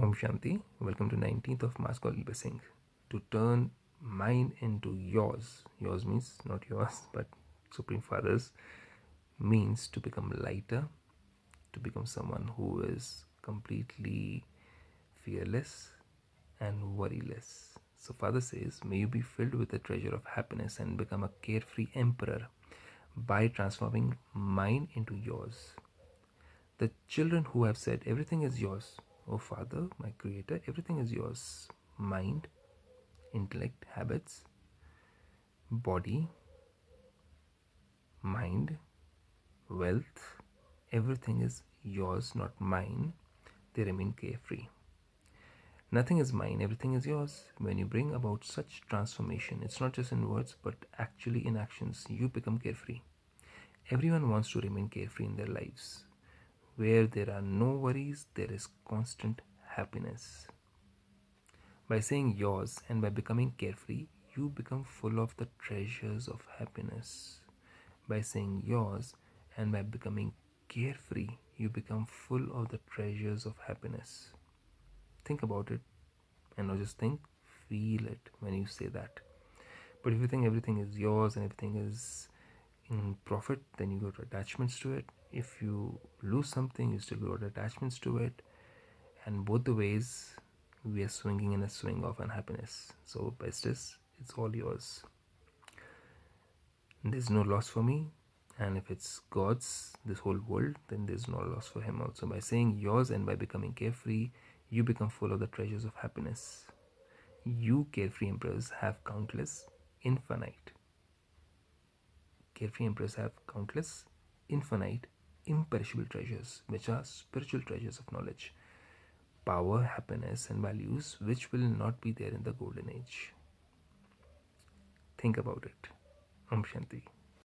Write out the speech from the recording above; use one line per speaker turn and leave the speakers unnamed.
Om Shanti. Welcome to 19th of March Blessing. To turn mine into yours. Yours means not yours, but Supreme Father's means to become lighter, to become someone who is completely fearless and worryless. So Father says, may you be filled with the treasure of happiness and become a carefree emperor by transforming mine into yours. The children who have said everything is yours Oh Father, my Creator, everything is yours mind, intellect, habits, body, mind, wealth, everything is yours, not mine. They remain carefree. Nothing is mine, everything is yours. When you bring about such transformation, it's not just in words but actually in actions, you become carefree. Everyone wants to remain carefree in their lives. Where there are no worries, there is constant happiness. By saying yours and by becoming carefree, you become full of the treasures of happiness. By saying yours and by becoming carefree, you become full of the treasures of happiness. Think about it and not just think, feel it when you say that. But if you think everything is yours and everything is profit, then you got attachments to it. If you lose something you still got attachments to it. And both the ways we are swinging in a swing of unhappiness. So best is it's all yours. There's no loss for me. And if it's god's this whole world then there's no loss for him also. By saying yours and by becoming carefree you become full of the treasures of happiness. You carefree emperors have countless infinite carefree emperors have countless infinite imperishable treasures, which are spiritual treasures of knowledge, power, happiness, and values which will not be there in the golden age. Think about it. Om Shanti.